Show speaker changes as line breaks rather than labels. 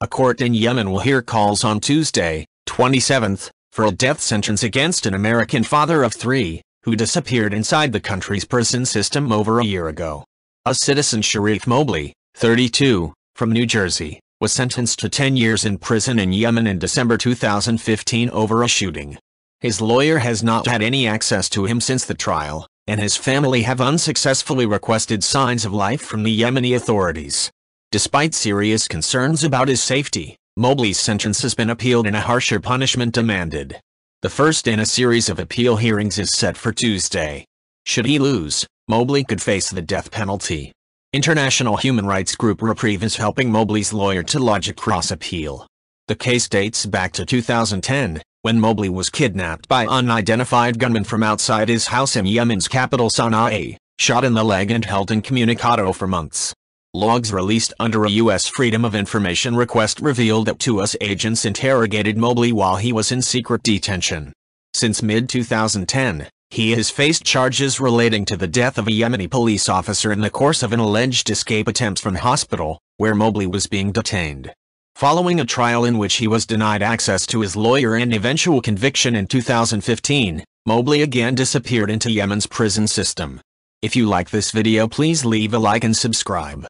A court in Yemen will hear calls on Tuesday, 27th, for a death sentence against an American father of three, who disappeared inside the country's prison system over a year ago. A citizen Sharif Mobley, 32, from New Jersey, was sentenced to 10 years in prison in Yemen in December 2015 over a shooting. His lawyer has not had any access to him since the trial, and his family have unsuccessfully requested signs of life from the Yemeni authorities. Despite serious concerns about his safety, Mobley's sentence has been appealed and a harsher punishment demanded. The first in a series of appeal hearings is set for Tuesday. Should he lose, Mobley could face the death penalty. International human rights group Reprieve is helping Mobley's lawyer to lodge a cross-appeal. The case dates back to 2010, when Mobley was kidnapped by unidentified gunmen from outside his house in Yemen's capital Sana'a, shot in the leg and held incommunicado for months. Logs released under a U.S. Freedom of Information request revealed that U.S. agents interrogated Mobley while he was in secret detention. Since mid-2010, he has faced charges relating to the death of a Yemeni police officer in the course of an alleged escape attempt from hospital, where Mobley was being detained. Following a trial in which he was denied access to his lawyer and eventual conviction in 2015, Mobley again disappeared into Yemen's prison system. If you like this video please leave a like and subscribe.